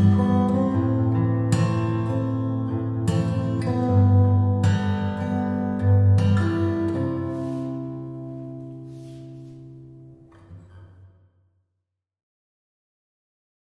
Oh.